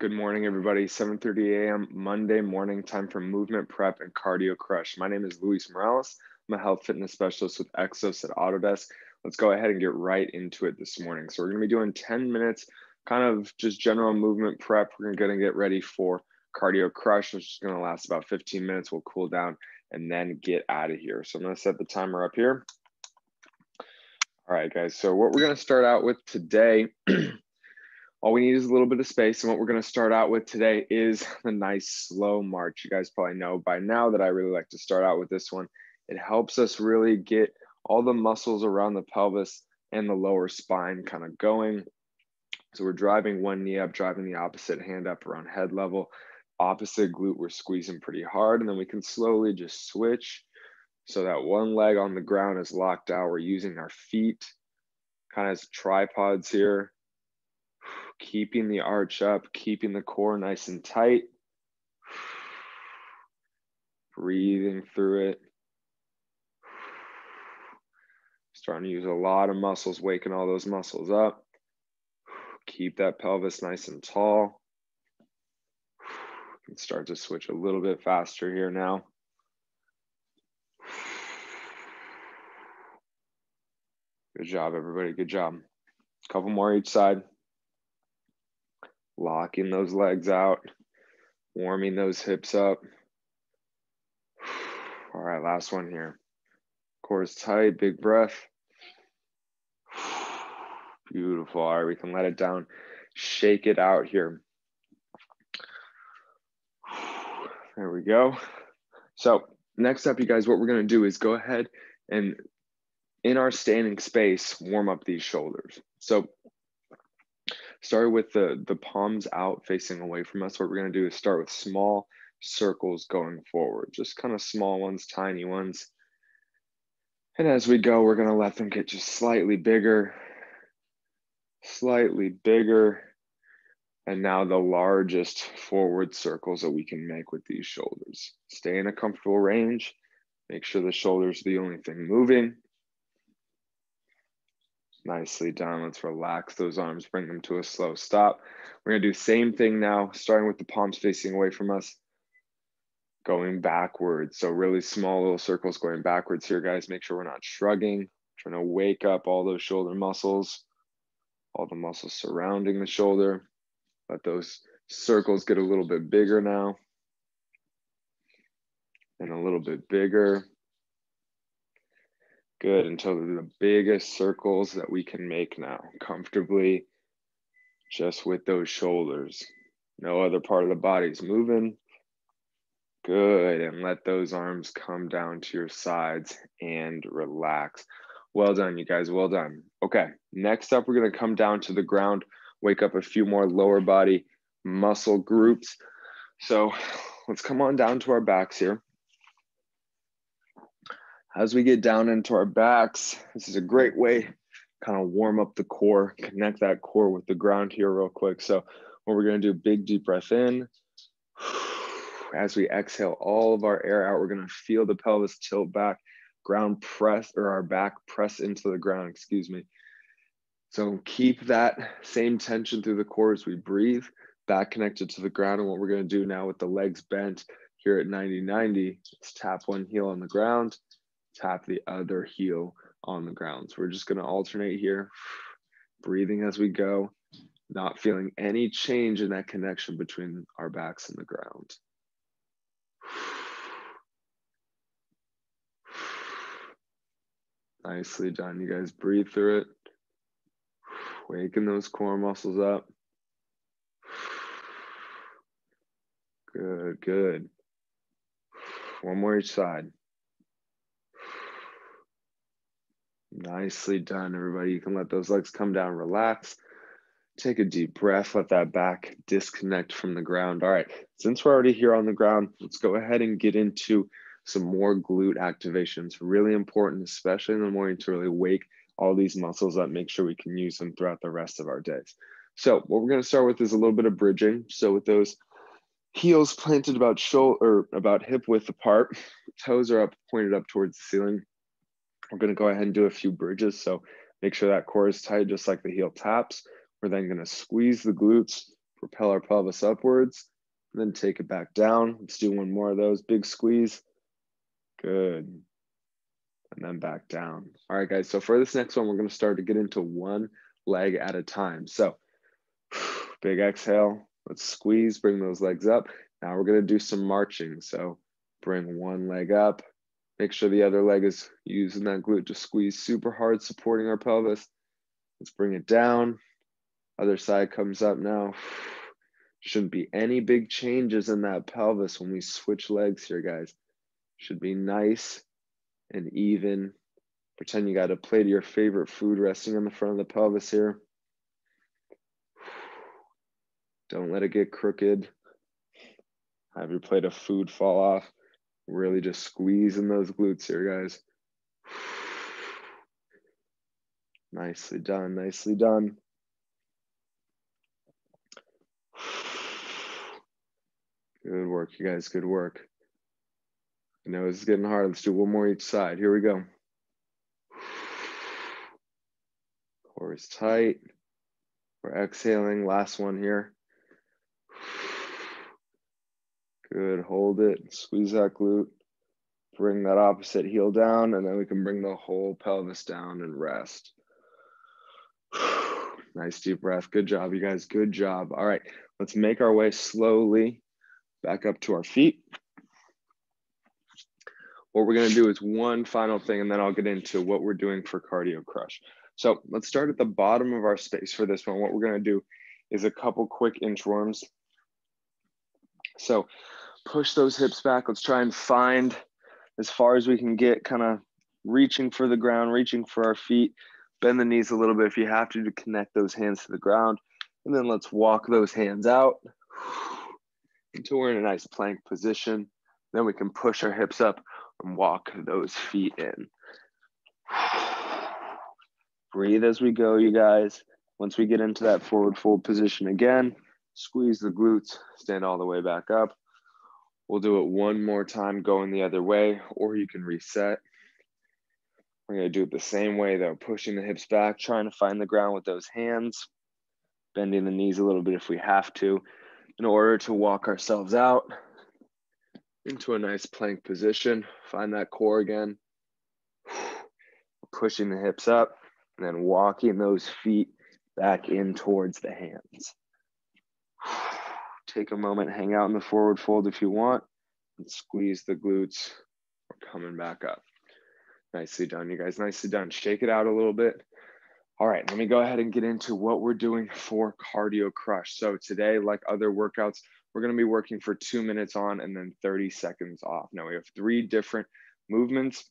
Good morning, everybody. 7.30 a.m. Monday morning, time for movement prep and cardio crush. My name is Luis Morales. I'm a health fitness specialist with Exos at Autodesk. Let's go ahead and get right into it this morning. So we're gonna be doing 10 minutes, kind of just general movement prep. We're gonna get ready for cardio crush, which is gonna last about 15 minutes. We'll cool down and then get out of here. So I'm gonna set the timer up here. All right, guys. So what we're gonna start out with today All we need is a little bit of space. And what we're going to start out with today is the nice slow march. You guys probably know by now that I really like to start out with this one. It helps us really get all the muscles around the pelvis and the lower spine kind of going. So we're driving one knee up, driving the opposite hand up around head level. Opposite glute, we're squeezing pretty hard. And then we can slowly just switch so that one leg on the ground is locked out. We're using our feet kind of as tripods here keeping the arch up, keeping the core nice and tight. Breathing through it. Starting to use a lot of muscles, waking all those muscles up. Keep that pelvis nice and tall. Can start to switch a little bit faster here now. Good job, everybody. Good job. Couple more each side locking those legs out, warming those hips up. All right, last one here. Core is tight, big breath. Beautiful. All right, we can let it down. Shake it out here. There we go. So next up, you guys, what we're gonna do is go ahead and in our standing space, warm up these shoulders. So Start with the, the palms out facing away from us. What we're gonna do is start with small circles going forward, just kind of small ones, tiny ones. And as we go, we're gonna let them get just slightly bigger, slightly bigger. And now the largest forward circles that we can make with these shoulders. Stay in a comfortable range. Make sure the shoulders are the only thing moving. Nicely done. Let's relax those arms, bring them to a slow stop. We're gonna do same thing now, starting with the palms facing away from us, going backwards. So really small little circles going backwards here, guys. Make sure we're not shrugging, trying to wake up all those shoulder muscles, all the muscles surrounding the shoulder. Let those circles get a little bit bigger now. And a little bit bigger. Good until the biggest circles that we can make now comfortably just with those shoulders. No other part of the body's moving. Good. And let those arms come down to your sides and relax. Well done, you guys. Well done. Okay. Next up, we're going to come down to the ground, wake up a few more lower body muscle groups. So let's come on down to our backs here. As we get down into our backs, this is a great way kind of warm up the core, connect that core with the ground here real quick. So what we're gonna do, big deep breath in. As we exhale all of our air out, we're gonna feel the pelvis tilt back, ground press, or our back press into the ground, excuse me. So keep that same tension through the core as we breathe, back connected to the ground. And what we're gonna do now with the legs bent here at 90-90, is tap one heel on the ground, tap the other heel on the ground. So we're just going to alternate here, breathing as we go, not feeling any change in that connection between our backs and the ground. Nicely done. You guys breathe through it. Waking those core muscles up. Good, good. One more each side. Nicely done, everybody. You can let those legs come down, relax. Take a deep breath, let that back disconnect from the ground. All right, since we're already here on the ground, let's go ahead and get into some more glute activations. Really important, especially in the morning, to really wake all these muscles up, make sure we can use them throughout the rest of our days. So, what we're going to start with is a little bit of bridging. So, with those heels planted about shoulder about hip width apart, toes are up, pointed up towards the ceiling. We're going to go ahead and do a few bridges. So make sure that core is tight, just like the heel taps. We're then going to squeeze the glutes, propel our pelvis upwards, and then take it back down. Let's do one more of those. Big squeeze. Good. And then back down. All right, guys. So for this next one, we're going to start to get into one leg at a time. So big exhale. Let's squeeze, bring those legs up. Now we're going to do some marching. So bring one leg up. Make sure the other leg is using that glute to squeeze super hard, supporting our pelvis. Let's bring it down. Other side comes up now. Shouldn't be any big changes in that pelvis when we switch legs here, guys. Should be nice and even. Pretend you got a plate of your favorite food resting on the front of the pelvis here. Don't let it get crooked. Have your plate of food fall off. Really just squeezing those glutes here, guys. Nicely done, nicely done. Good work, you guys, good work. I know it's getting hard. Let's do one more each side. Here we go. Core is tight. We're exhaling. Last one here. Good, hold it, squeeze that glute, bring that opposite heel down, and then we can bring the whole pelvis down and rest. nice deep breath. Good job, you guys. Good job. All right, let's make our way slowly back up to our feet. What we're gonna do is one final thing, and then I'll get into what we're doing for cardio crush. So let's start at the bottom of our space for this one. What we're gonna do is a couple quick inchworms. So push those hips back. Let's try and find as far as we can get, kind of reaching for the ground, reaching for our feet. Bend the knees a little bit if you have to to connect those hands to the ground. And then let's walk those hands out until we're in a nice plank position. Then we can push our hips up and walk those feet in. Breathe as we go, you guys. Once we get into that forward fold position again, squeeze the glutes, stand all the way back up. We'll do it one more time going the other way, or you can reset. We're gonna do it the same way though, pushing the hips back, trying to find the ground with those hands, bending the knees a little bit if we have to, in order to walk ourselves out into a nice plank position. Find that core again, pushing the hips up, and then walking those feet back in towards the hands. Take a moment, hang out in the forward fold if you want, and squeeze the glutes. We're coming back up. Nicely done, you guys. Nicely done. Shake it out a little bit. All right, let me go ahead and get into what we're doing for cardio crush. So today, like other workouts, we're gonna be working for two minutes on and then 30 seconds off. Now we have three different movements,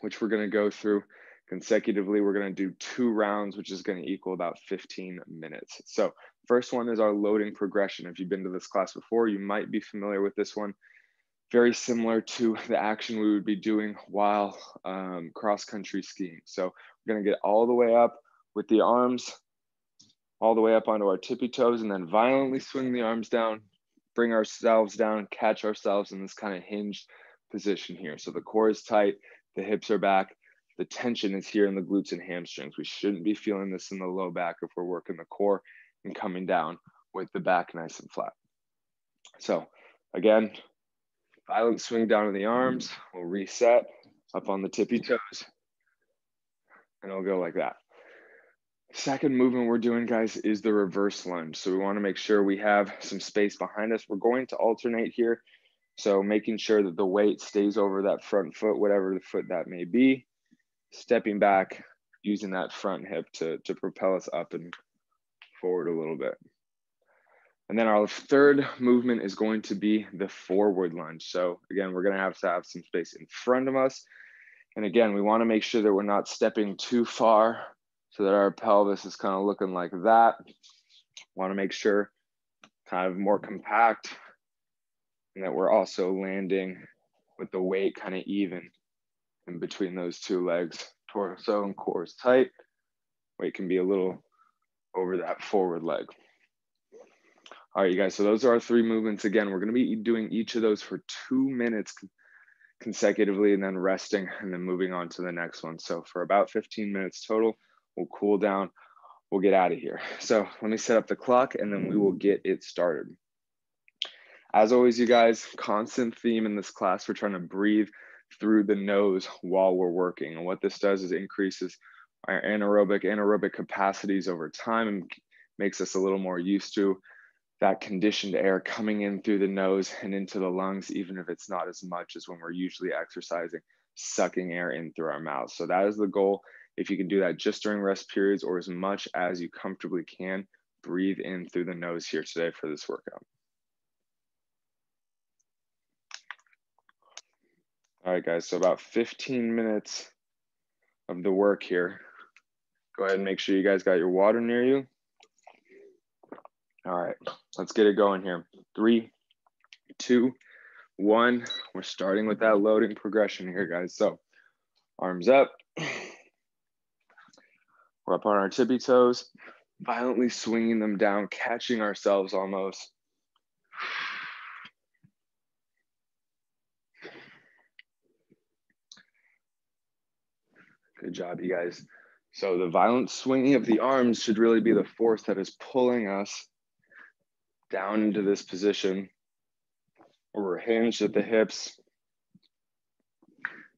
which we're gonna go through consecutively. We're gonna do two rounds, which is gonna equal about 15 minutes. So First one is our loading progression. If you've been to this class before, you might be familiar with this one. Very similar to the action we would be doing while um, cross country skiing. So we're gonna get all the way up with the arms, all the way up onto our tippy toes, and then violently swing the arms down, bring ourselves down, catch ourselves in this kind of hinged position here. So the core is tight, the hips are back, the tension is here in the glutes and hamstrings. We shouldn't be feeling this in the low back if we're working the core and coming down with the back nice and flat. So again, violent swing down in the arms, we'll reset up on the tippy toes, and it'll go like that. Second movement we're doing, guys, is the reverse lunge. So we wanna make sure we have some space behind us. We're going to alternate here. So making sure that the weight stays over that front foot, whatever the foot that may be, stepping back, using that front hip to, to propel us up and forward a little bit. And then our third movement is going to be the forward lunge. So again, we're gonna have to have some space in front of us. And again, we wanna make sure that we're not stepping too far so that our pelvis is kind of looking like that. Wanna make sure kind of more compact and that we're also landing with the weight kind of even in between those two legs. Torso and core is tight. Weight can be a little over that forward leg. All right, you guys, so those are our three movements. Again, we're gonna be doing each of those for two minutes consecutively and then resting and then moving on to the next one. So for about 15 minutes total, we'll cool down we'll get out of here. So let me set up the clock and then we will get it started. As always, you guys, constant theme in this class, we're trying to breathe through the nose while we're working. And what this does is increases our anaerobic, anaerobic capacities over time and makes us a little more used to that conditioned air coming in through the nose and into the lungs, even if it's not as much as when we're usually exercising, sucking air in through our mouths. So that is the goal. If you can do that just during rest periods or as much as you comfortably can, breathe in through the nose here today for this workout. All right, guys, so about 15 minutes of the work here. Go ahead and make sure you guys got your water near you. All right, let's get it going here. Three, two, one. We're starting with that loading progression here, guys. So arms up. We're up on our tippy toes, violently swinging them down, catching ourselves almost. Good job, you guys. So the violent swinging of the arms should really be the force that is pulling us down into this position where we're hinged at the hips,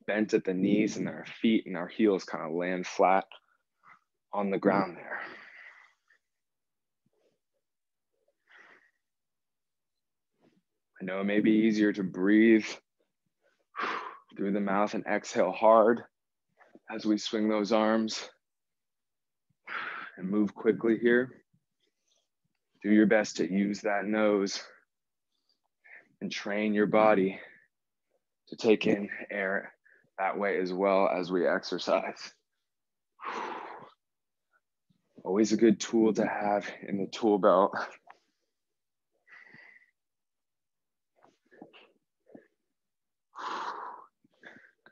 bent at the knees, and our feet and our heels kind of land flat on the ground there. I know it may be easier to breathe through the mouth and exhale hard as we swing those arms and move quickly here do your best to use that nose and train your body to take in air that way as well as we exercise. Always a good tool to have in the tool belt.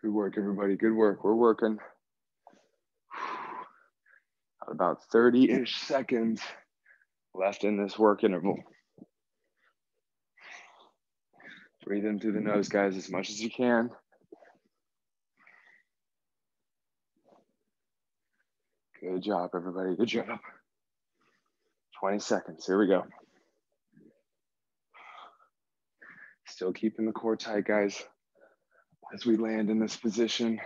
Good work, everybody. Good work. We're working. About 30 ish seconds left in this work interval. Breathe in through the nose, guys, as much as you can. Good job, everybody. Good job. 20 seconds. Here we go. Still keeping the core tight, guys, as we land in this position.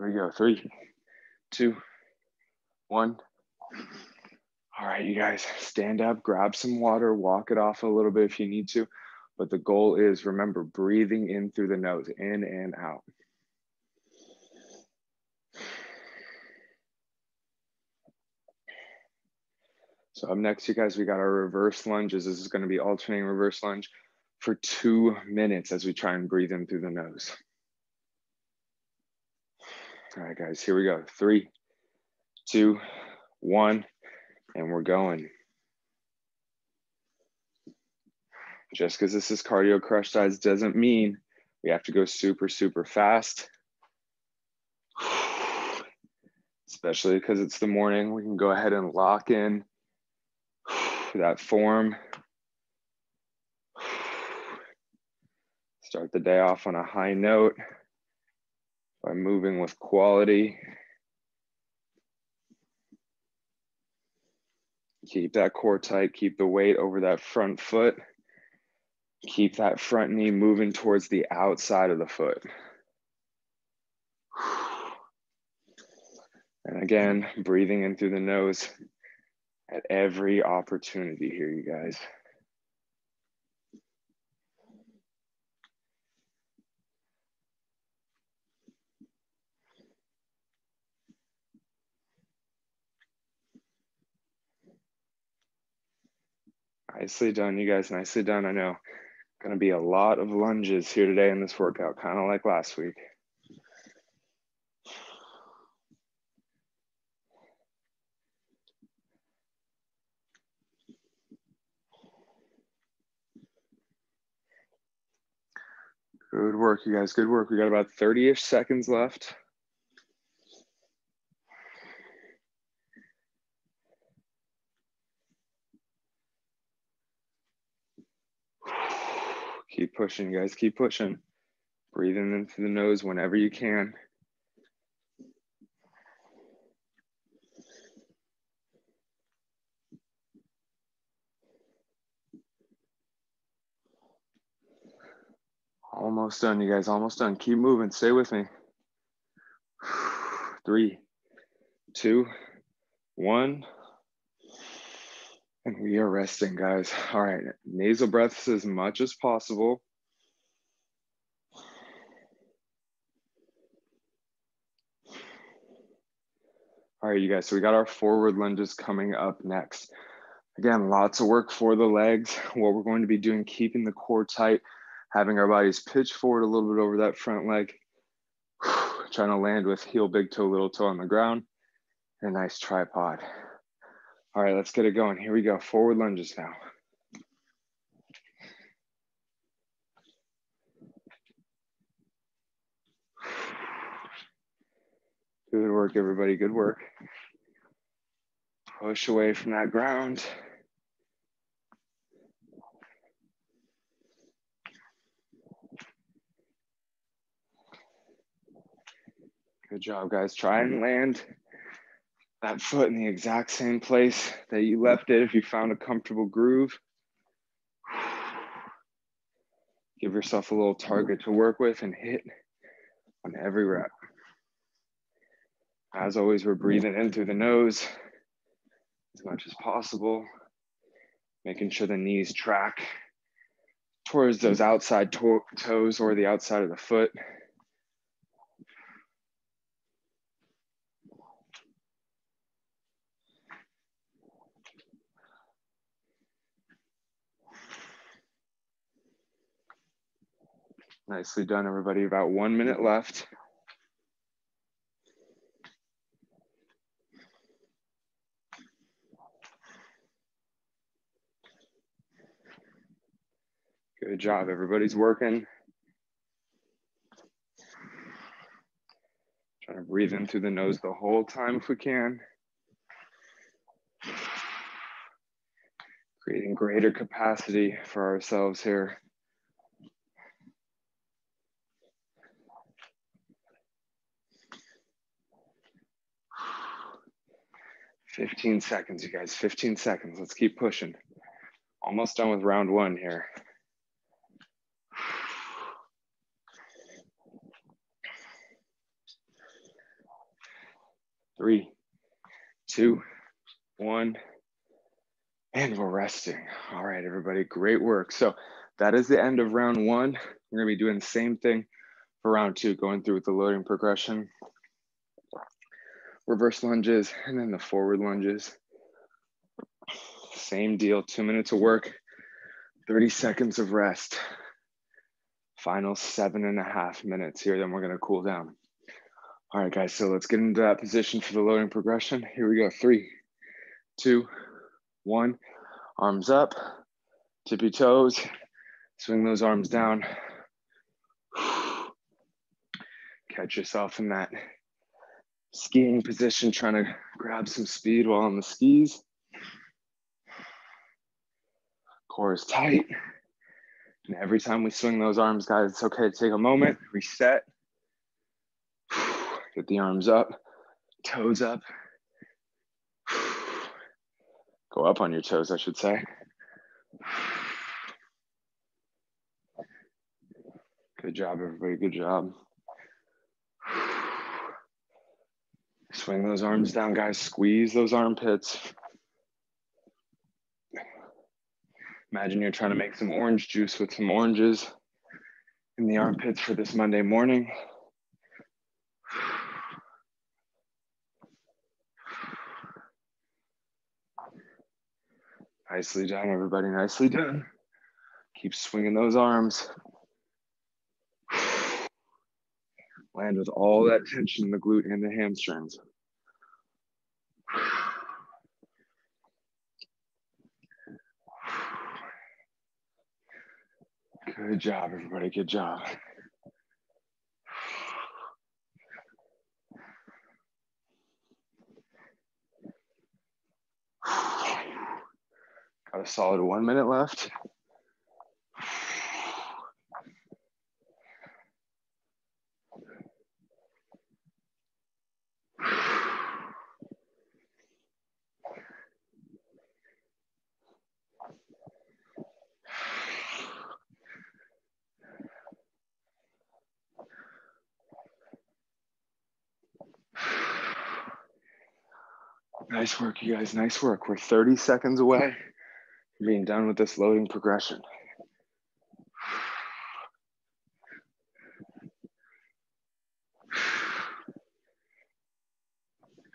Here we go. Three, two, one. All right, you guys, stand up, grab some water, walk it off a little bit if you need to. But the goal is remember breathing in through the nose, in and out. So up next, you guys, we got our reverse lunges. This is going to be alternating reverse lunge for two minutes as we try and breathe in through the nose. All right, guys, here we go. Three, two, one, and we're going. Just because this is cardio crush size doesn't mean we have to go super, super fast. Especially because it's the morning, we can go ahead and lock in that form. Start the day off on a high note by moving with quality. Keep that core tight, keep the weight over that front foot. Keep that front knee moving towards the outside of the foot. And again, breathing in through the nose at every opportunity here, you guys. Nicely done, you guys. Nicely done. I know going to be a lot of lunges here today in this workout, kind of like last week. Good work, you guys. Good work. We got about 30 ish seconds left. Keep pushing, guys. Keep pushing. Breathing into the nose whenever you can. Almost done, you guys. Almost done. Keep moving. Stay with me. Three, two, one. And we are resting, guys. All right. Nasal breaths as much as possible. All right, you guys, so we got our forward lunges coming up next. Again, lots of work for the legs. What we're going to be doing, keeping the core tight, having our bodies pitch forward a little bit over that front leg, trying to land with heel, big toe, little toe on the ground, and a nice tripod. All right, let's get it going. Here we go, forward lunges now. Good work, everybody. Good work. Push away from that ground. Good job, guys. Try and land that foot in the exact same place that you left it if you found a comfortable groove. Give yourself a little target to work with and hit on every rep. As always, we're breathing in through the nose as much as possible, making sure the knees track towards those outside to toes or the outside of the foot. Nicely done, everybody. About one minute left. Good job. Everybody's working. Trying to breathe in through the nose the whole time if we can. Creating greater capacity for ourselves here. Fifteen seconds, you guys. Fifteen seconds. Let's keep pushing. Almost done with round one here. three, two, one, and we're resting. All right, everybody, great work. So that is the end of round one. We're gonna be doing the same thing for round two, going through with the loading progression. Reverse lunges and then the forward lunges. Same deal, two minutes of work, 30 seconds of rest. Final seven and a half minutes here, then we're gonna cool down. All right, guys, so let's get into that position for the loading progression. Here we go, three, two, one. Arms up, tippy toes, swing those arms down. Catch yourself in that skiing position, trying to grab some speed while on the skis. Core is tight. And every time we swing those arms, guys, it's okay to take a moment, reset, Get the arms up, toes up. Go up on your toes, I should say. Good job, everybody. Good job. Swing those arms down, guys. Squeeze those armpits. Imagine you're trying to make some orange juice with some oranges in the armpits for this Monday morning. Nicely done, everybody. Nicely done. Keep swinging those arms. Land with all that tension in the glute and the hamstrings. Good job, everybody. Good job. Got a solid one minute left. Nice work, you guys. Nice work. We're 30 seconds away from being done with this loading progression.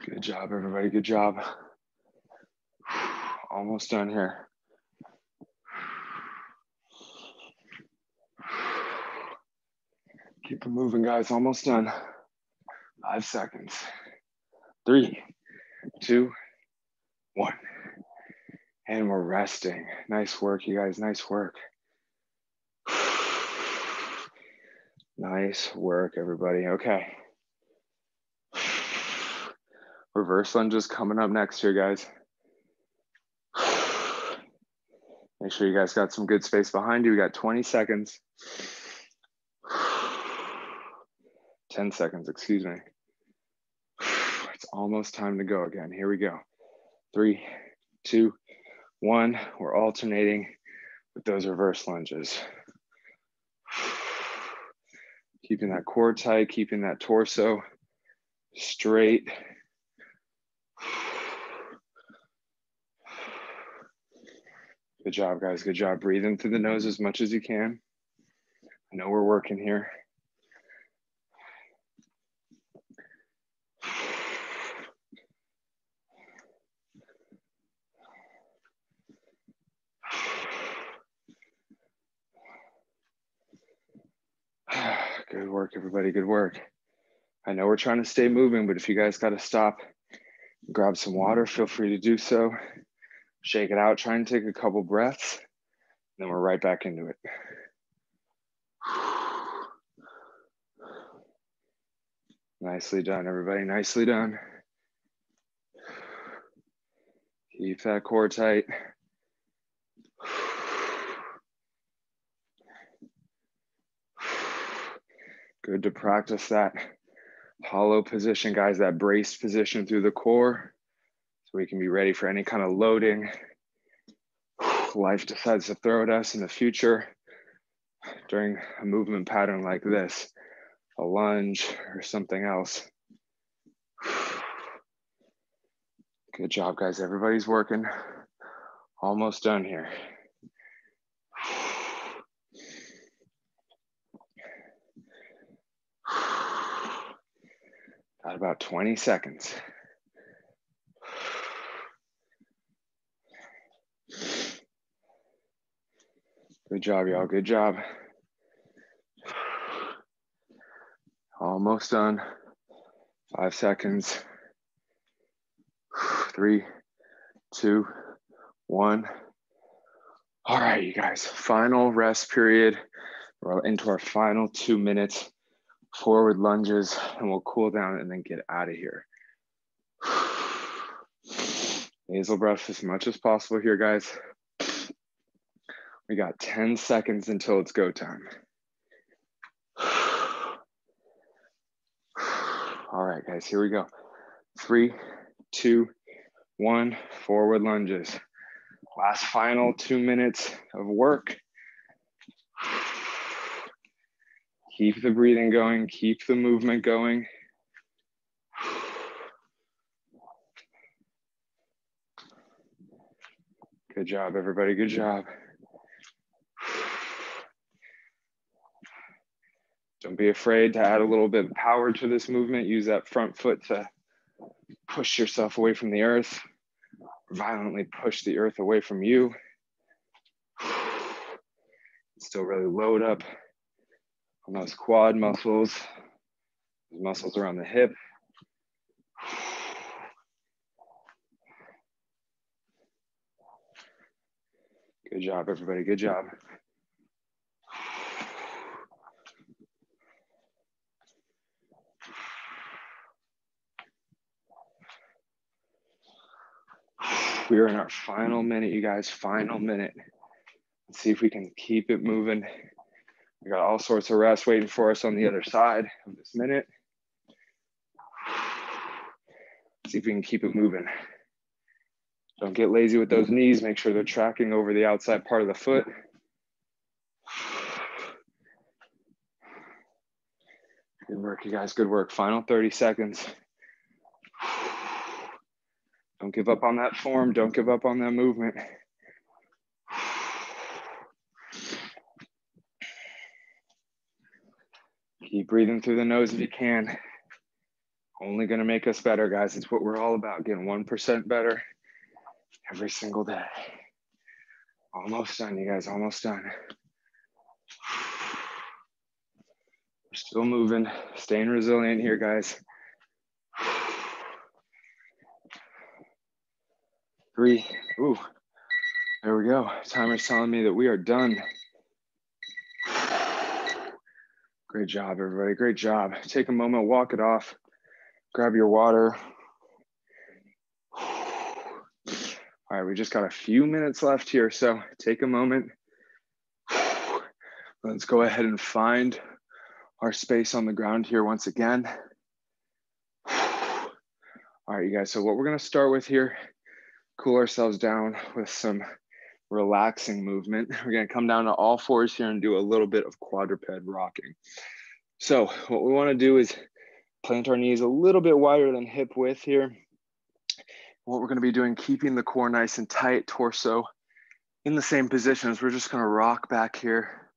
Good job, everybody. Good job. Almost done here. Keep it moving, guys. Almost done. Five seconds. Three, two, one. And we're resting. Nice work, you guys. Nice work. Nice work, everybody. Okay. Reverse lunges coming up next here, guys. Make sure you guys got some good space behind you. We got 20 seconds. 10 seconds, excuse me. It's almost time to go again. Here we go. Three, two, one. We're alternating with those reverse lunges. Keeping that core tight, keeping that torso straight. Good job, guys. Good job. Breathing through the nose as much as you can. I know we're working here. Good work, everybody. Good work. I know we're trying to stay moving, but if you guys got to stop, grab some water, feel free to do so. Shake it out, try and take a couple breaths, then we're right back into it. Nicely done, everybody. Nicely done. Keep that core tight. Good to practice that hollow position, guys, that braced position through the core so we can be ready for any kind of loading. Life decides to throw at us in the future during a movement pattern like this, a lunge or something else. Good job, guys. Everybody's working. Almost done here. Got about 20 seconds. Good job, y'all. Good job. Almost done. Five seconds. Three, two, one. All right, you guys. Final rest period. We're into our final two minutes forward lunges, and we'll cool down and then get out of here. Nasal breath as much as possible here, guys. We got 10 seconds until it's go time. All right, guys, here we go. Three, two, one, forward lunges. Last final two minutes of work. Keep the breathing going, keep the movement going. Good job, everybody. Good job. Don't be afraid to add a little bit of power to this movement. Use that front foot to push yourself away from the earth. Violently push the earth away from you. Still really load up on those quad muscles, those muscles around the hip. Good job, everybody. Good job. We are in our final minute, you guys. Final minute. Let's see if we can keep it moving. We got all sorts of rest waiting for us on the other side of this minute. See if we can keep it moving. Don't get lazy with those knees. Make sure they're tracking over the outside part of the foot. Good work, you guys. Good work. Final 30 seconds. Don't give up on that form. Don't give up on that movement. Keep breathing through the nose if you can. Only going to make us better, guys. It's what we're all about getting 1% better every single day. Almost done, you guys. Almost done. We're still moving, staying resilient here, guys. Three. Ooh, there we go. Timer's telling me that we are done. Great job, everybody. Great job. Take a moment, walk it off, grab your water. All right, we just got a few minutes left here, so take a moment. Let's go ahead and find our space on the ground here once again. All right, you guys, so what we're gonna start with here, cool ourselves down with some relaxing movement. We're gonna come down to all fours here and do a little bit of quadruped rocking. So what we wanna do is plant our knees a little bit wider than hip width here. What we're gonna be doing, keeping the core nice and tight, torso in the same position as we're just gonna rock back here,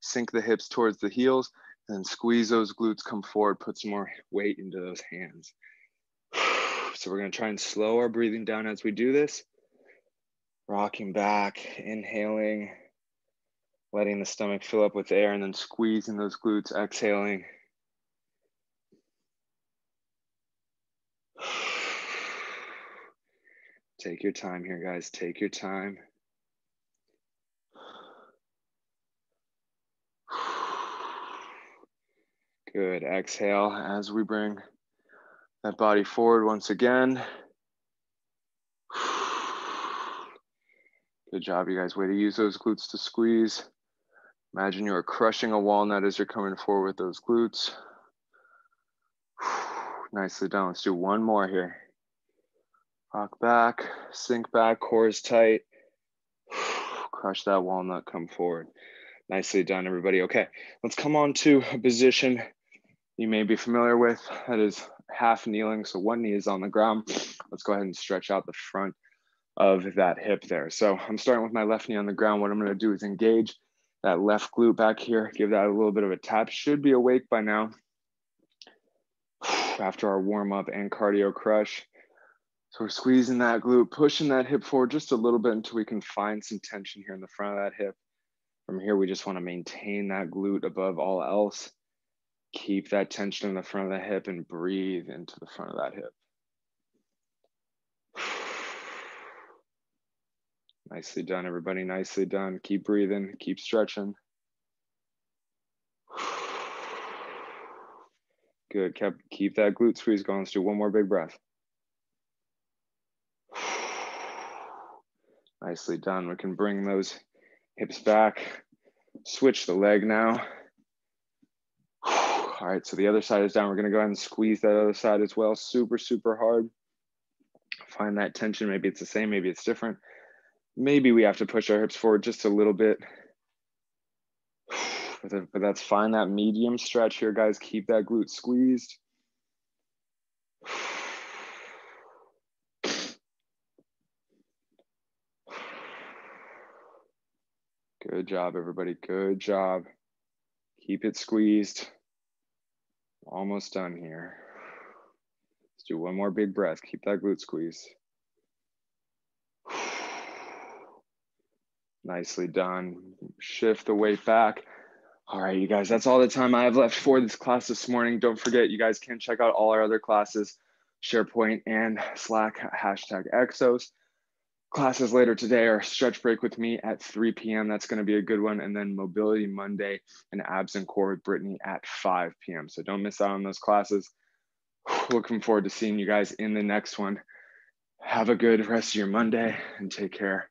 sink the hips towards the heels, and squeeze those glutes, come forward, put some more weight into those hands. So we're gonna try and slow our breathing down as we do this rocking back, inhaling, letting the stomach fill up with air, and then squeezing those glutes, exhaling. Take your time here, guys. Take your time. Good. Exhale as we bring that body forward once again. Good job, you guys. Way to use those glutes to squeeze. Imagine you are crushing a walnut as you're coming forward with those glutes. Nicely done. Let's do one more here. Rock back, sink back, core is tight. Crush that walnut, come forward. Nicely done, everybody. Okay, let's come on to a position you may be familiar with. That is half kneeling. So one knee is on the ground. Let's go ahead and stretch out the front of that hip there. So I'm starting with my left knee on the ground. What I'm gonna do is engage that left glute back here, give that a little bit of a tap. Should be awake by now after our warm up and cardio crush. So we're squeezing that glute, pushing that hip forward just a little bit until we can find some tension here in the front of that hip. From here, we just wanna maintain that glute above all else. Keep that tension in the front of the hip and breathe into the front of that hip. Nicely done, everybody. Nicely done. Keep breathing, keep stretching. Good. Kept, keep that glute squeeze going. Let's do one more big breath. Nicely done. We can bring those hips back. Switch the leg now. All right, so the other side is down. We're gonna go ahead and squeeze that other side as well. Super, super hard. Find that tension. Maybe it's the same, maybe it's different. Maybe we have to push our hips forward just a little bit. But, that's fine. That medium stretch here, guys. Keep that glute squeezed. Good job, everybody. Good job. Keep it squeezed. Almost done here. Let's do one more big breath. Keep that glute squeezed. Nicely done. Shift the weight back. All right, you guys, that's all the time I have left for this class this morning. Don't forget, you guys can check out all our other classes, SharePoint and Slack, hashtag Exos. Classes later today are stretch break with me at 3 p.m. That's going to be a good one. And then Mobility Monday and Abs and Core with Brittany at 5 p.m. So don't miss out on those classes. Looking forward to seeing you guys in the next one. Have a good rest of your Monday and take care.